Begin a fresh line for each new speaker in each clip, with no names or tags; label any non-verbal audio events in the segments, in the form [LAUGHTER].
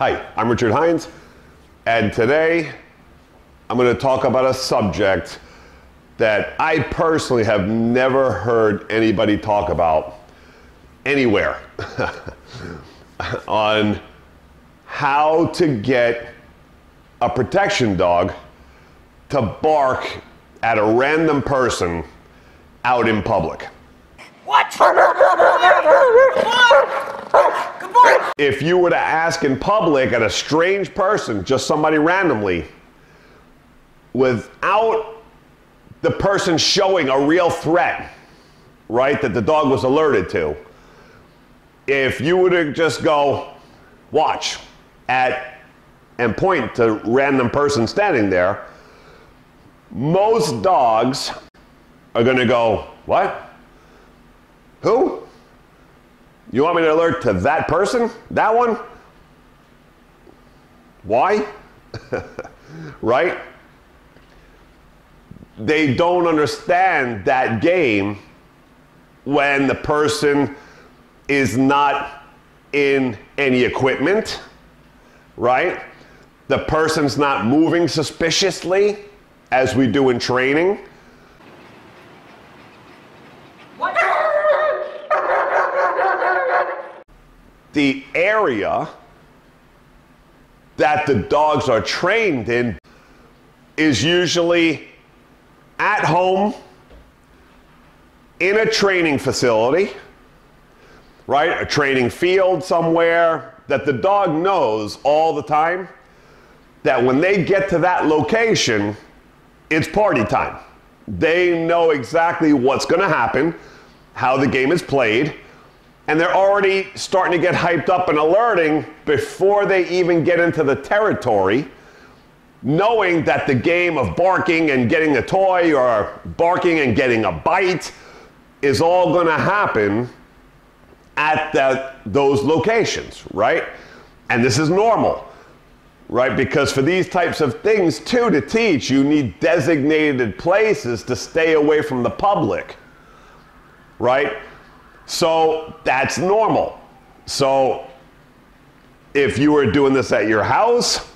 Hi, I'm Richard Heinz, and today I'm going to talk about a subject that I personally have never heard anybody talk about anywhere [LAUGHS] on how to get a protection dog to bark at a random person out in public.
What? [LAUGHS] Come on! Come on!
If you were to ask in public at a strange person, just somebody randomly, without the person showing a real threat, right, that the dog was alerted to, if you were to just go, watch at and point to random person standing there, most dogs are going to go, what? Who? You want me to alert to that person? That one? Why? [LAUGHS] right? They don't understand that game when the person is not in any equipment, right? The person's not moving suspiciously as we do in training.
What?
The area that the dogs are trained in is usually at home in a training facility, right? A training field somewhere that the dog knows all the time that when they get to that location, it's party time. They know exactly what's going to happen, how the game is played and they're already starting to get hyped up and alerting before they even get into the territory, knowing that the game of barking and getting a toy or barking and getting a bite is all going to happen at that, those locations, right? And this is normal, right? Because for these types of things, too, to teach, you need designated places to stay away from the public, right? So that's normal. So if you were doing this at your house,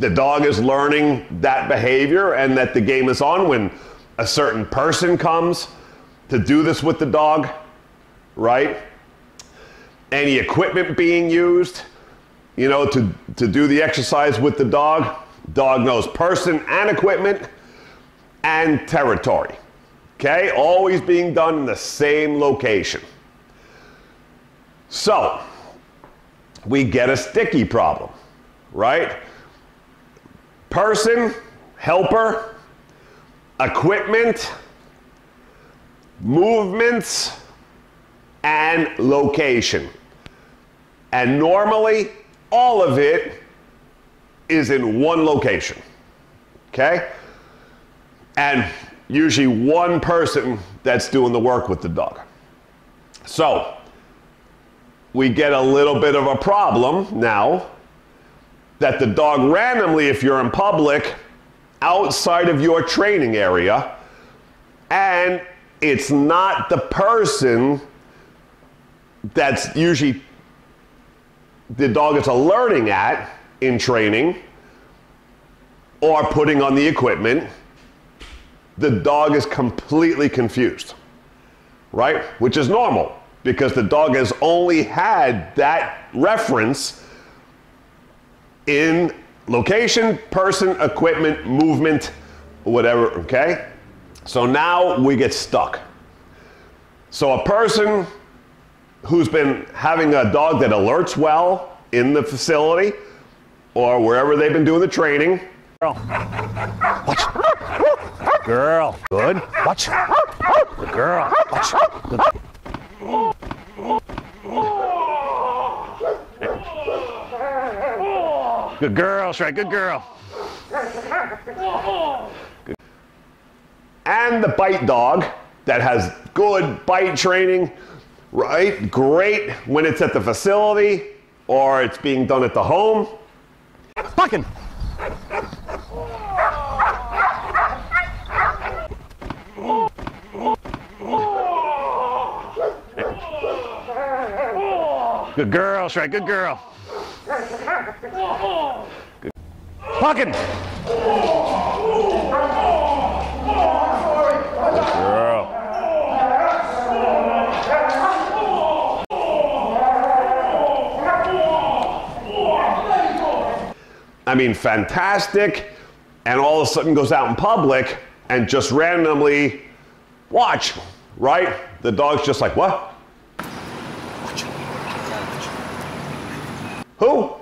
the dog is learning that behavior and that the game is on when a certain person comes to do this with the dog, right? Any equipment being used, you know, to, to do the exercise with the dog, dog knows person and equipment and territory. Okay? Always being done in the same location. So, we get a sticky problem, right? Person, helper, equipment, movements, and location. And normally, all of it is in one location. Okay? And usually one person that's doing the work with the dog. So, we get a little bit of a problem now that the dog randomly, if you're in public, outside of your training area, and it's not the person that's usually the dog is alerting at in training or putting on the equipment, the dog is completely confused, right? Which is normal because the dog has only had that reference in location, person, equipment, movement, whatever, okay? So now we get stuck. So a person who's been having a dog that alerts well in the facility or wherever they've been doing the training.
Girl. Watch. Girl. Good. Watch. Girl. Watch. Good. Good girl, Shrek. Good girl.
Good. And the bite dog that has good bite training, right? Great when it's at the facility or it's being done at the home.
Fucking. Good girl, Shrek. Good girl. Fucking. Good girl.
I mean, fantastic, and all of a sudden goes out in public and just randomly watch, right? The dog's just like, what? Who?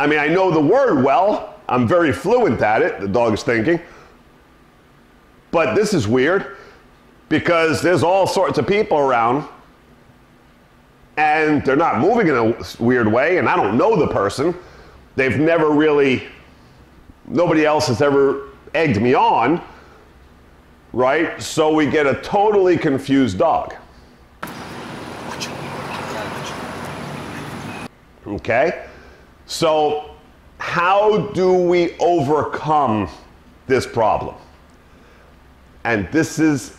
I mean, I know the word well. I'm very fluent at it, the dog is thinking. But this is weird because there's all sorts of people around and they're not moving in a weird way, and I don't know the person. They've never really, nobody else has ever egged me on, right? So we get a totally confused dog. Okay? So, how do we overcome this problem? And this is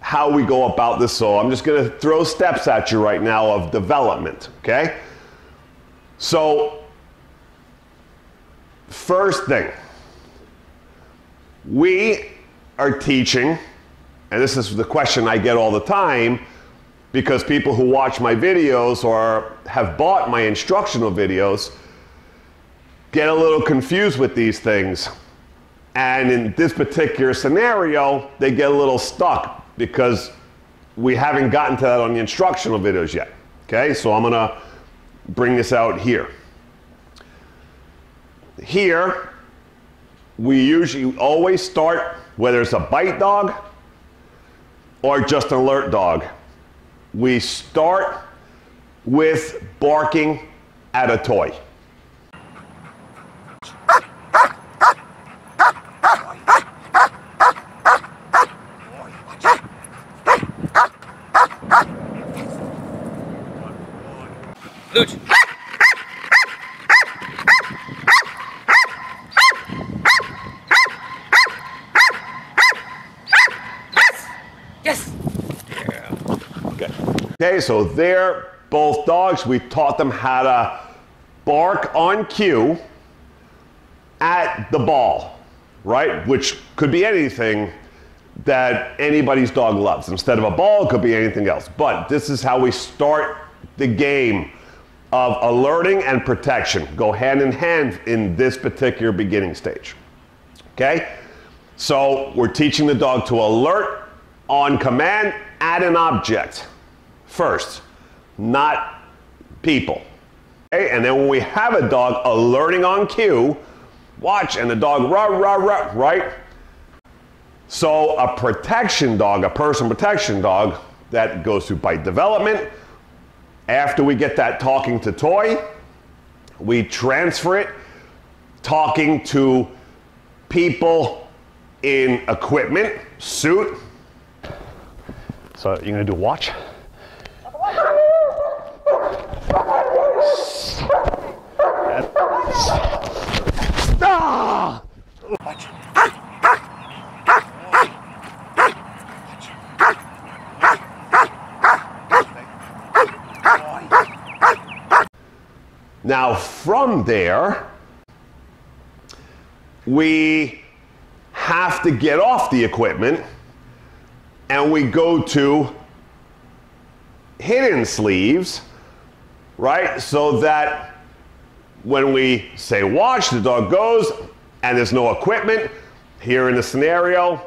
how we go about this. So, I'm just going to throw steps at you right now of development, okay? So, first thing, we are teaching, and this is the question I get all the time because people who watch my videos or have bought my instructional videos get a little confused with these things. And in this particular scenario, they get a little stuck because we haven't gotten to that on the instructional videos yet. Okay, so I'm gonna bring this out here. Here, we usually always start whether it's a bite dog or just an alert dog. We start with barking at a toy. So they're both dogs. We taught them how to bark on cue at the ball, right? Which could be anything that anybody's dog loves. Instead of a ball, it could be anything else. But this is how we start the game of alerting and protection. Go hand in hand in this particular beginning stage. Okay? So we're teaching the dog to alert on command at an object first, not people. Okay? And then when we have a dog alerting on cue, watch and the dog rah rah rah, right? So a protection dog, a person protection dog, that goes through bite development. After we get that talking to toy, we transfer it talking to people in equipment, suit.
So you're gonna do watch?
Now, from there, we have to get off the equipment and we go to hidden sleeves, right? So that when we say watch, the dog goes and there's no equipment. Here in the scenario?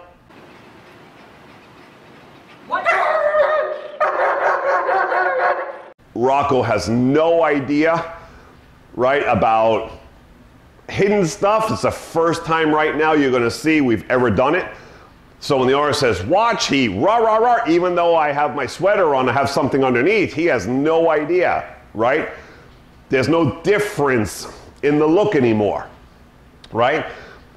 Rocco has no idea, right, about hidden stuff. It's the first time right now you're going to see we've ever done it. So when the owner says watch, he rah rah rah. Even though I have my sweater on, I have something underneath. He has no idea, right? There's no difference in the look anymore, right?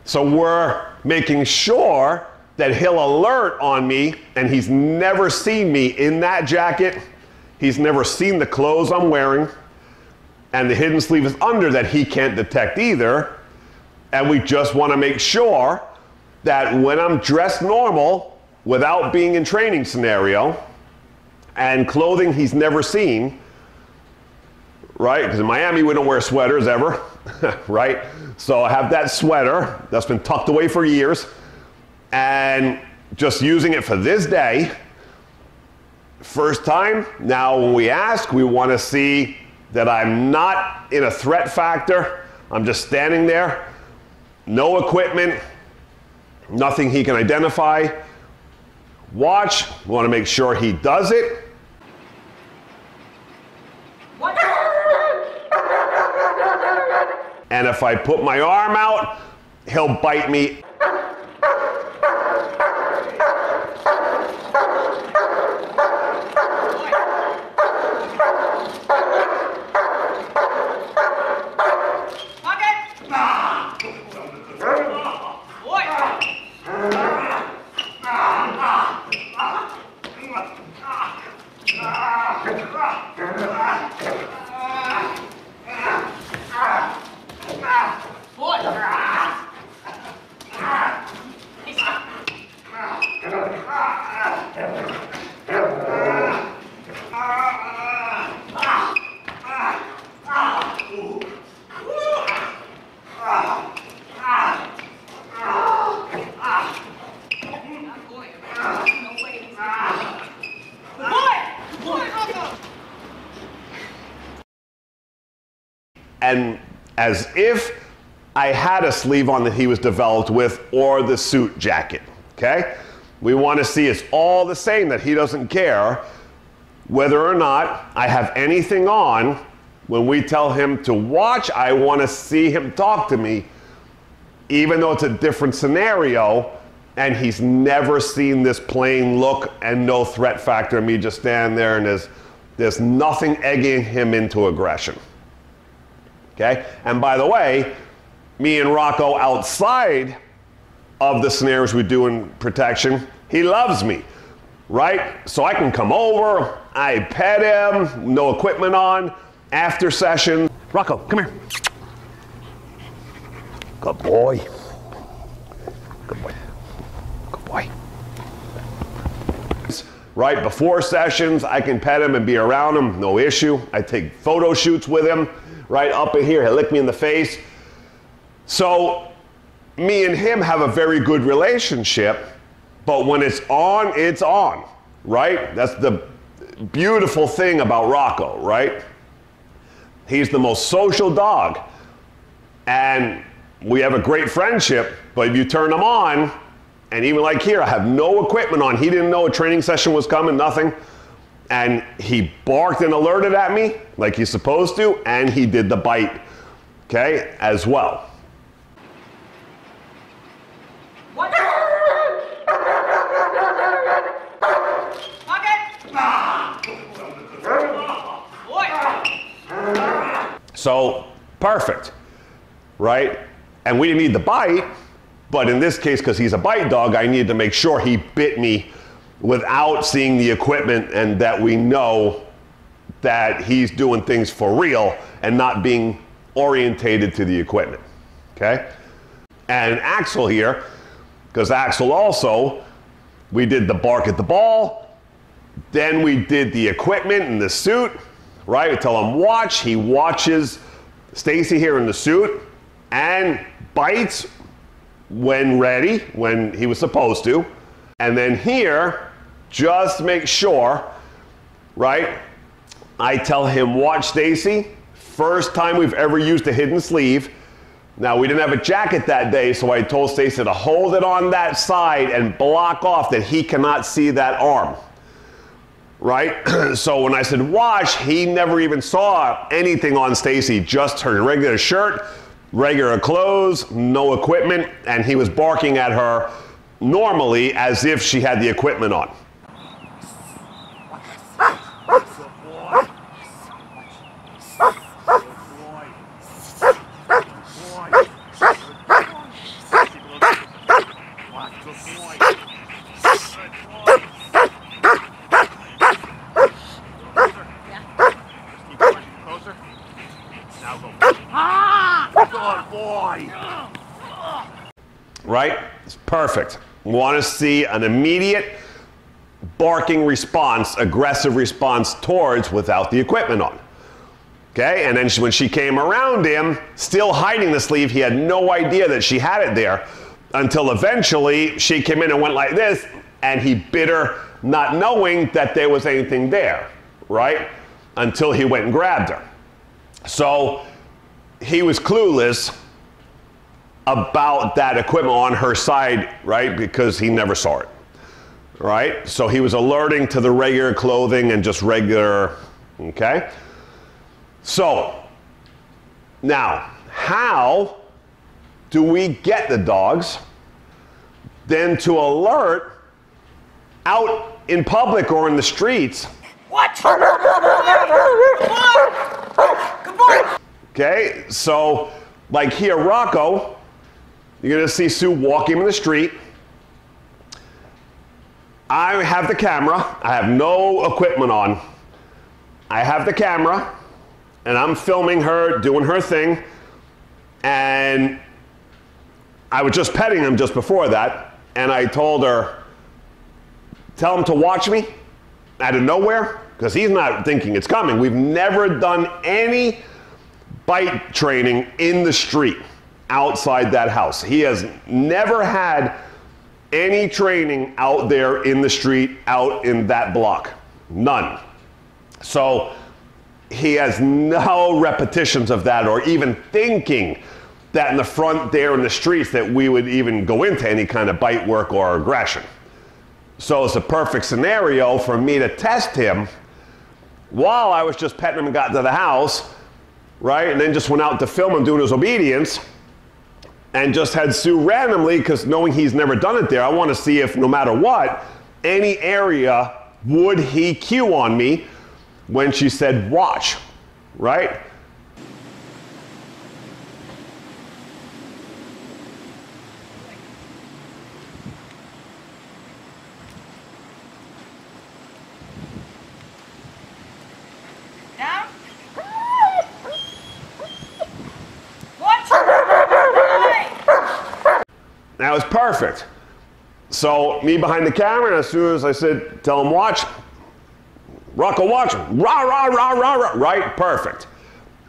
So we're making sure that he'll alert on me, and he's never seen me in that jacket. He's never seen the clothes I'm wearing, and the hidden sleeve is under that he can't detect either. And we just want to make sure that when I'm dressed normal, without being in training scenario, and clothing he's never seen, right? Because in Miami we don't wear sweaters ever, [LAUGHS] right? So I have that sweater that's been tucked away for years and just using it for this day. First time, now when we ask, we want to see that I'm not in a threat factor. I'm just standing there, no equipment, nothing he can identify. Watch, we want to make sure he does it.
What?
And if I put my arm out, he'll bite me.
Pocket! Boy! Boy! Not going. No way. Boy! Boy!
and as if I had a sleeve on that he was developed with or the suit jacket. Okay? We want to see it's all the same that he doesn't care whether or not I have anything on. When we tell him to watch, I want to see him talk to me, even though it's a different scenario and he's never seen this plain look and no threat factor. Me just stand there and there's, there's nothing egging him into aggression. Okay? And by the way, me and Rocco outside of the scenarios we do in protection, he loves me, right? So I can come over, I pet him, no equipment on, after session.
Rocco, come here.
Good boy. Good boy. Good boy. Right before sessions, I can pet him and be around him, no issue. I take photo shoots with him, right up in here. He'll lick me in the face. So, me and him have a very good relationship, but when it's on, it's on, right? That's the beautiful thing about Rocco, right? He's the most social dog. And we have a great friendship, but if you turn him on, and even like here, I have no equipment on. He didn't know a training session was coming, nothing. And he barked and alerted at me like he's supposed to, and he did the bite, okay, as well.
What?
So, perfect, right? And we didn't need the bite, but in this case, because he's a bite dog, I needed to make sure he bit me without seeing the equipment and that we know that he's doing things for real and not being orientated to the equipment. Okay? And Axel here, because Axel also, we did the bark at the ball, then we did the equipment and the suit, right? We tell him watch. He watches Stacy here in the suit and bites when ready, when he was supposed to. And then here, just make sure, right? I tell him watch Stacy. First time we've ever used a hidden sleeve. Now we didn't have a jacket that day, so I told Stacy to hold it on that side and block off that he cannot see that arm right? [CLEARS THROAT] so when I said wash, he never even saw anything on Stacy, just her regular shirt, regular clothes, no equipment, and he was barking at her normally as if she had the equipment on.
Closer. Now go. Good boy.
Right? It's perfect. We want to see an immediate barking response, aggressive response towards without the equipment on. Okay, and then she, when she came around him, still hiding the sleeve, he had no idea that she had it there until eventually she came in and went like this, and he bit her, not knowing that there was anything there, right? Until he went and grabbed her. So he was clueless about that equipment on her side, right? Because he never saw it, right? So he was alerting to the regular clothing and just regular, okay? So, now, how do we get the dogs then to alert out in public or in the streets?
What?
Okay, so like here, Rocco, you're gonna see Sue walking in the street. I have the camera, I have no equipment on. I have the camera, and I'm filming her doing her thing, and I was just petting him just before that, and I told her, tell him to watch me out of nowhere, because he's not thinking it's coming. We've never done any bite training in the street outside that house. He has never had any training out there in the street, out in that block. None. So he has no repetitions of that or even thinking that in the front there in the streets that we would even go into any kind of bite work or aggression. So it's a perfect scenario for me to test him while I was just petting him and got to the house, right? And then just went out to film him doing his obedience and just had Sue randomly, because knowing he's never done it there, I want to see if no matter what, any area would he cue on me when she said watch, right? Perfect. So me behind the camera, and as soon as I said, tell him watch, Rocco watch, rah, rah, rah, rah, rah, right? Perfect.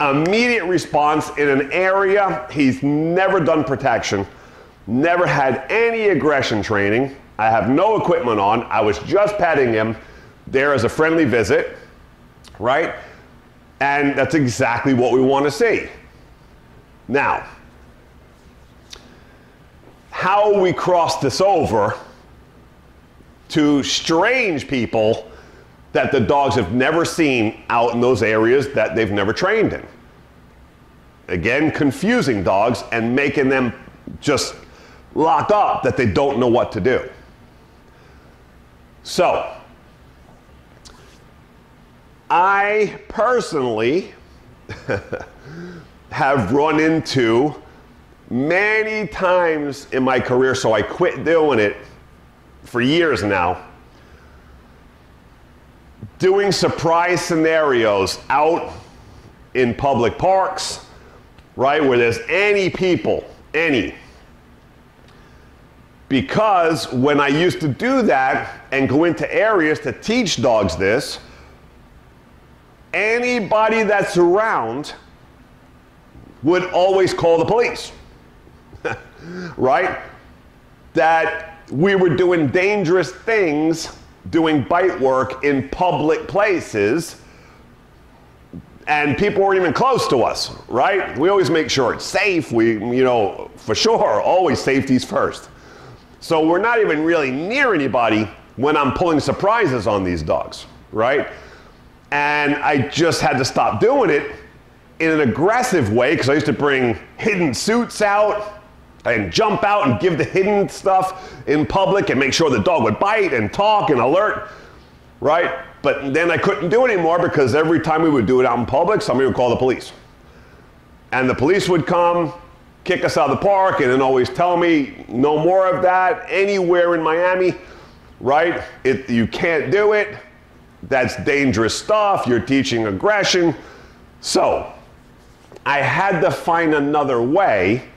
Immediate response in an area he's never done protection, never had any aggression training. I have no equipment on. I was just petting him there as a friendly visit, right? And that's exactly what we want to see. Now, how we cross this over to strange people that the dogs have never seen out in those areas that they've never trained in. Again, confusing dogs and making them just lock up that they don't know what to do. So, I personally [LAUGHS] have run into many times in my career, so I quit doing it for years now. Doing surprise scenarios out in public parks, right, where there's any people, any. Because when I used to do that and go into areas to teach dogs this, anybody that's around would always call the police right? That we were doing dangerous things, doing bite work in public places, and people weren't even close to us, right? We always make sure it's safe. We, you know, for sure, always safety's first. So we're not even really near anybody when I'm pulling surprises on these dogs, right? And I just had to stop doing it in an aggressive way because I used to bring hidden suits out and jump out and give the hidden stuff in public and make sure the dog would bite and talk and alert, right? But then I couldn't do it anymore because every time we would do it out in public, somebody would call the police. And the police would come, kick us out of the park, and then always tell me, no more of that anywhere in Miami, right? It, you can't do it. That's dangerous stuff. You're teaching aggression. So I had to find another way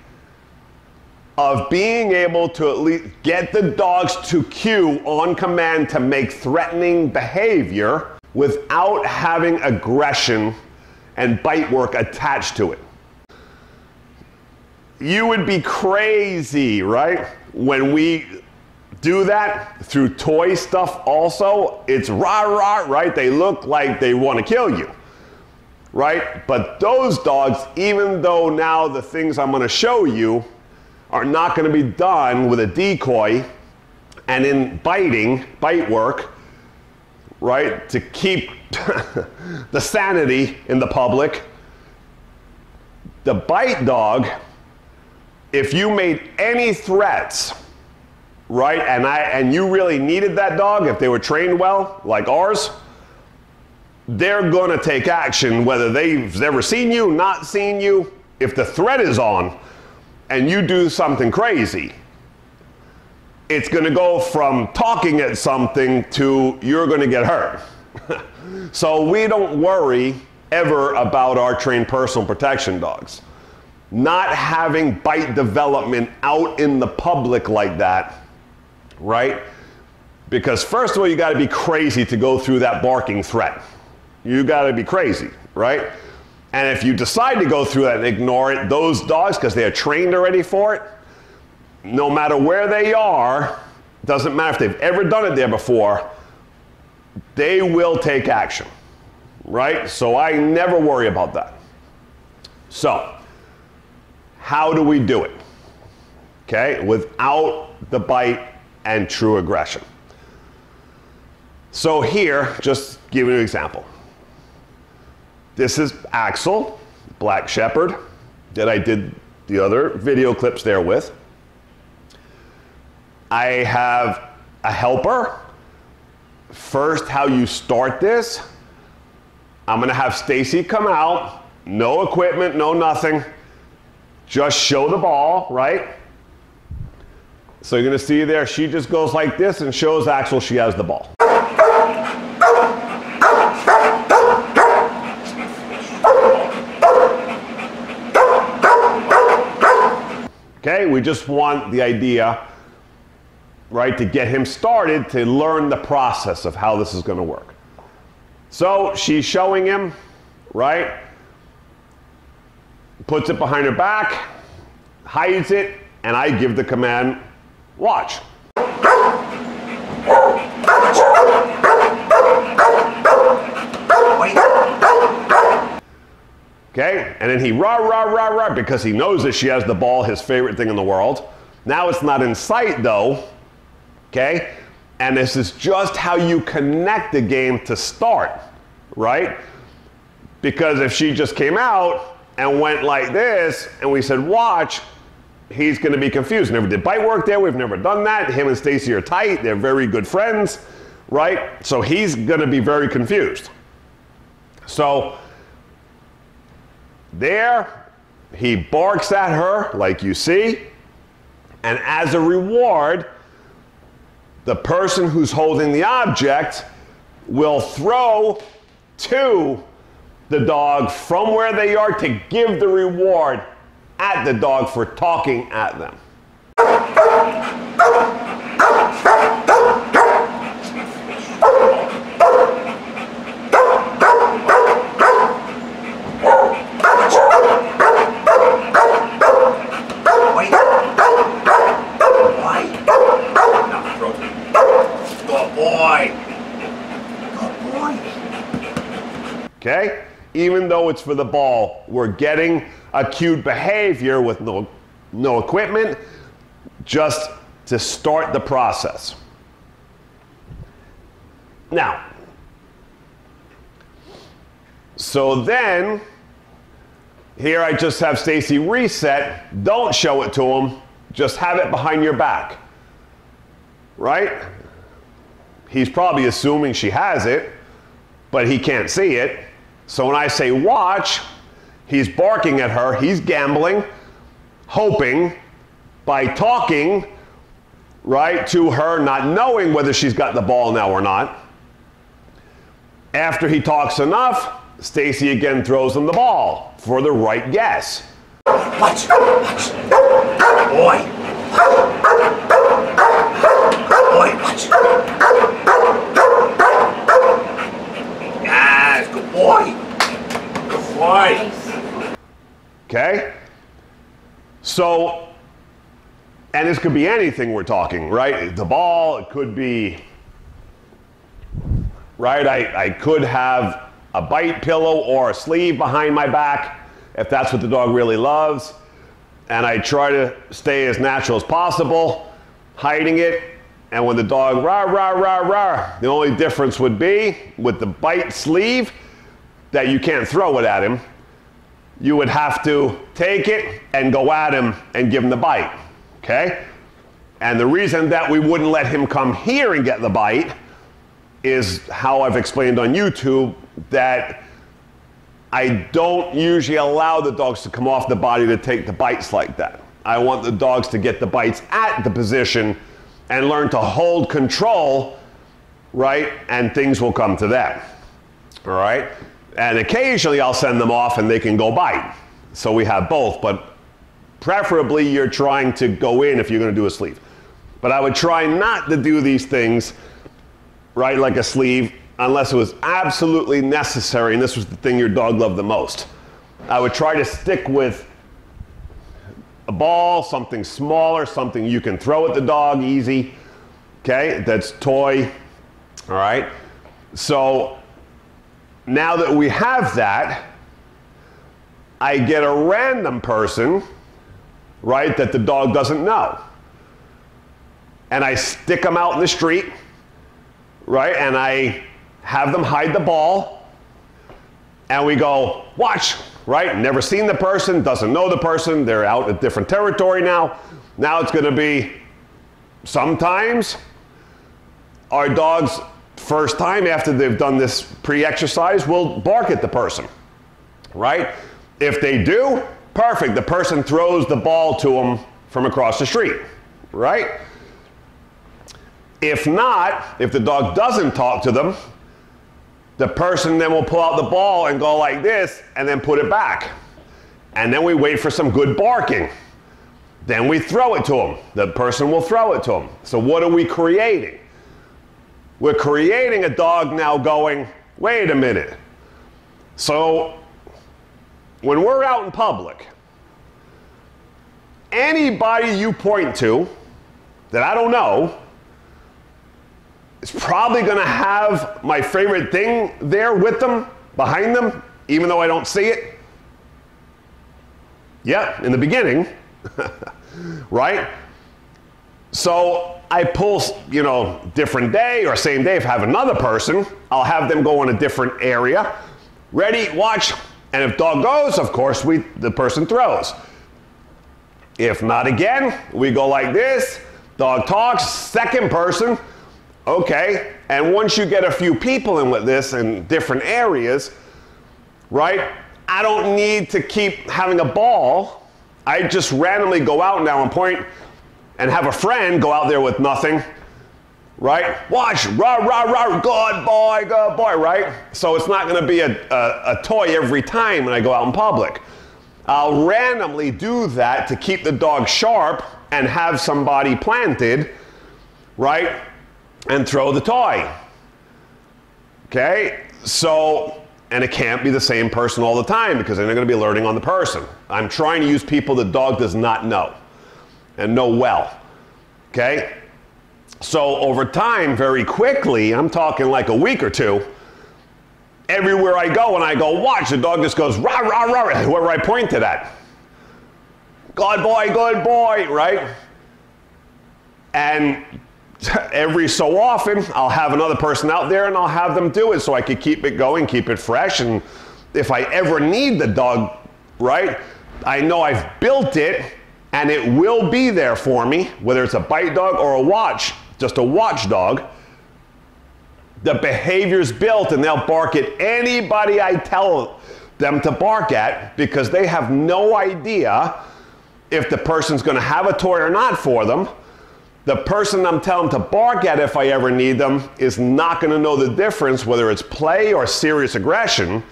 of being able to at least get the dogs to cue on command to make threatening behavior without having aggression and bite work attached to it. You would be crazy, right? When we do that through toy stuff also, it's rah rah, right? They look like they want to kill you, right? But those dogs, even though now the things I'm going to show you are not going to be done with a decoy and in biting, bite work, right, to keep [LAUGHS] the sanity in the public, the bite dog, if you made any threats, right, and I and you really needed that dog, if they were trained well, like ours, they're gonna take action whether they've ever seen you, not seen you. If the threat is on and you do something crazy, it's gonna go from talking at something to you're gonna get hurt. [LAUGHS] so we don't worry ever about our trained personal protection dogs. Not having bite development out in the public like that, right? Because first of all, you gotta be crazy to go through that barking threat. You gotta be crazy, right? And if you decide to go through that and ignore it, those dogs, because they are trained already for it, no matter where they are, doesn't matter if they've ever done it there before, they will take action, right? So I never worry about that. So, how do we do it? Okay, without the bite and true aggression. So here, just give you an example. This is Axel, Black Shepherd, that I did the other video clips there with. I have a helper. First, how you start this. I'm gonna have Stacy come out, no equipment, no nothing. Just show the ball, right? So you're gonna see there, she just goes like this and shows Axel she has the ball. Okay, we just want the idea, right, to get him started to learn the process of how this is going to work. So she's showing him, right? Puts it behind her back, hides it, and I give the command, watch.
Wait.
Okay? And then he rah, rah, rah, rah, because he knows that she has the ball, his favorite thing in the world. Now it's not in sight though. Okay? And this is just how you connect the game to start, right? Because if she just came out and went like this and we said, watch, he's going to be confused. Never did bite work there. We've never done that. Him and Stacy are tight. They're very good friends, right? So he's going to be very confused. So there, he barks at her, like you see, and as a reward, the person who's holding the object will throw to the dog from where they are to give the reward at the dog for talking at them.
Wait. Why? Now throw. Good boy. Good boy.
Okay? Even though it's for the ball, we're getting a cute behavior with no, no equipment just to start the process. Now, so then, here I just have Stacy reset. Don't show it to him. Just have it behind your back. Right? He's probably assuming she has it, but he can't see it. So when I say watch, he's barking at her, he's gambling, hoping by talking, right, to her, not knowing whether she's got the ball now or not. After he talks enough, Stacy again throws him the ball for the right guess.
Watch. Watch. Boy. Boy, watch. Boy. boy.
Okay? So, and this could be anything we're talking, right? The ball, it could be, right? I, I could have a bite pillow or a sleeve behind my back if that's what the dog really loves. And I try to stay as natural as possible, hiding it. And when the dog rah, rah, rah, rah, the only difference would be with the bite sleeve that you can't throw it at him you would have to take it and go at him and give him the bite. Okay? And the reason that we wouldn't let him come here and get the bite is how I've explained on YouTube that I don't usually allow the dogs to come off the body to take the bites like that. I want the dogs to get the bites at the position and learn to hold control, right? And things will come to that. All right? And occasionally I'll send them off and they can go bite. So we have both, but preferably you're trying to go in if you're going to do a sleeve. But I would try not to do these things, right, like a sleeve, unless it was absolutely necessary and this was the thing your dog loved the most. I would try to stick with a ball, something smaller, something you can throw at the dog easy, okay, that's toy, all right? So now that we have that, I get a random person, right, that the dog doesn't know. And I stick them out in the street, right, and I have them hide the ball. And we go, watch, right? Never seen the person, doesn't know the person, they're out in different territory now. Now it's gonna be sometimes our dogs first time after they've done this pre-exercise we'll bark at the person, right? If they do, perfect. The person throws the ball to them from across the street, right? If not, if the dog doesn't talk to them, the person then will pull out the ball and go like this and then put it back. And then we wait for some good barking. Then we throw it to them. The person will throw it to them. So what are we creating? We're creating a dog now going, wait a minute. So when we're out in public, anybody you point to that I don't know is probably going to have my favorite thing there with them, behind them, even though I don't see it. Yeah, in the beginning, [LAUGHS] right? So I pull, you know, different day or same day if I have another person, I'll have them go in a different area. Ready, watch, and if dog goes, of course, we the person throws. If not again, we go like this. Dog talks, second person. Okay, and once you get a few people in with this in different areas, right? I don't need to keep having a ball. I just randomly go out now and point and have a friend go out there with nothing, right? Watch, rah, rah, rah, good boy, good boy, right? So it's not going to be a, a, a toy every time when I go out in public. I'll randomly do that to keep the dog sharp and have somebody planted, right? And throw the toy. Okay? So, and it can't be the same person all the time because then they're going to be alerting on the person. I'm trying to use people the dog does not know and know well. Okay? So over time, very quickly, I'm talking like a week or two, everywhere I go and I go, watch, the dog just goes, rah, rah, rah, rah whoever I point to that. Good boy, good boy, right? And [LAUGHS] every so often, I'll have another person out there and I'll have them do it so I could keep it going, keep it fresh. And if I ever need the dog, right, I know I've built it and it will be there for me, whether it's a bite dog or a watch, just a watchdog. The behavior's built and they'll bark at anybody I tell them to bark at because they have no idea if the person's going to have a toy or not for them. The person I'm telling to bark at if I ever need them is not going to know the difference whether it's play or serious aggression,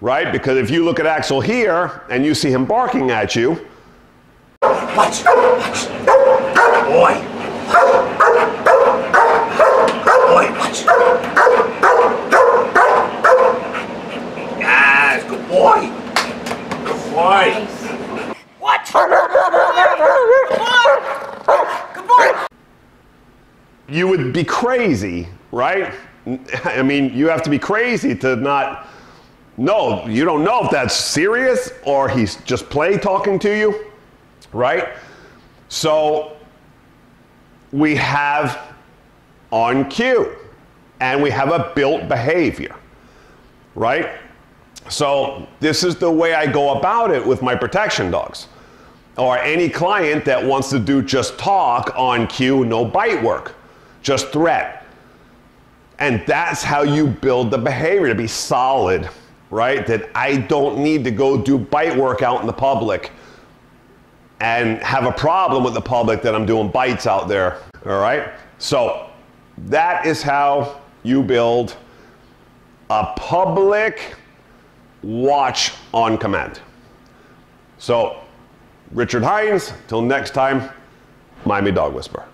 right? Because if you look at Axel here and you see him barking at you,
Watch, watch. Boy. Boy, watch. Yes, good boy. Good boy.
Watch. Good boy. Good boy.
You would be crazy, right? I mean, you have to be crazy to not know. You don't know if that's serious or he's just play talking to you, right? So we have on cue and we have a built behavior, right? So this is the way I go about it with my protection dogs. Or any client that wants to do just talk on cue, no bite work, just threat. And that's how you build the behavior to be solid, right? That I don't need to go do bite work out in the public and have a problem with the public that I'm doing bites out there, all right? So that is how you build a public watch on command. So, Richard Heinz, till next time, Miami Dog Whisperer.